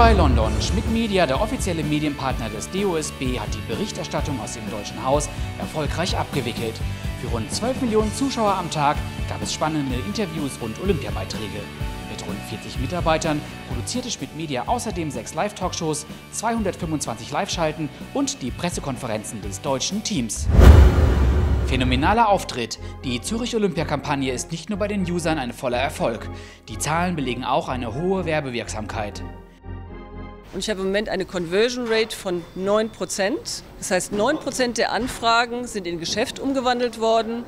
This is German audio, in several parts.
bei London. Schmidt Media, der offizielle Medienpartner des DOSB, hat die Berichterstattung aus dem Deutschen Haus erfolgreich abgewickelt. Für rund 12 Millionen Zuschauer am Tag gab es spannende Interviews und Olympiabeiträge. Mit rund 40 Mitarbeitern produzierte Schmidt Media außerdem sechs Live-Talkshows, 225 Live-Schalten und die Pressekonferenzen des deutschen Teams. Phänomenaler Auftritt. Die Zürich Olympia-Kampagne ist nicht nur bei den Usern ein voller Erfolg. Die Zahlen belegen auch eine hohe Werbewirksamkeit. Und ich habe im Moment eine Conversion Rate von 9%. Das heißt, 9% der Anfragen sind in Geschäft umgewandelt worden.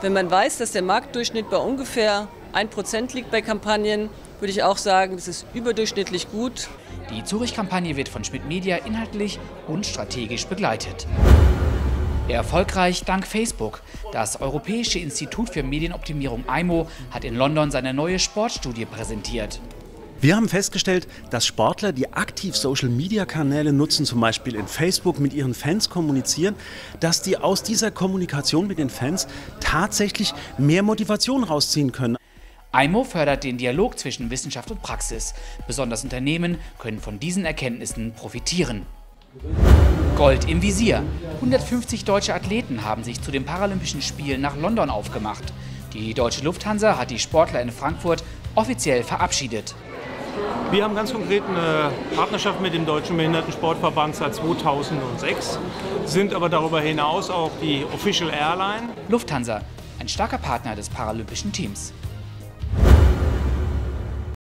Wenn man weiß, dass der Marktdurchschnitt bei ungefähr 1% liegt bei Kampagnen, würde ich auch sagen, das ist überdurchschnittlich gut. Die Zurich-Kampagne wird von Schmidt Media inhaltlich und strategisch begleitet. Erfolgreich dank Facebook. Das Europäische Institut für Medienoptimierung IMO hat in London seine neue Sportstudie präsentiert. Wir haben festgestellt, dass Sportler, die aktiv Social-Media-Kanäle nutzen, zum Beispiel in Facebook mit ihren Fans kommunizieren, dass die aus dieser Kommunikation mit den Fans tatsächlich mehr Motivation rausziehen können. IMO fördert den Dialog zwischen Wissenschaft und Praxis. Besonders Unternehmen können von diesen Erkenntnissen profitieren. Gold im Visier. 150 deutsche Athleten haben sich zu den Paralympischen Spielen nach London aufgemacht. Die deutsche Lufthansa hat die Sportler in Frankfurt offiziell verabschiedet. Wir haben ganz konkret eine Partnerschaft mit dem Deutschen Behindertensportverband seit 2006, sind aber darüber hinaus auch die Official Airline. Lufthansa, ein starker Partner des paralympischen Teams.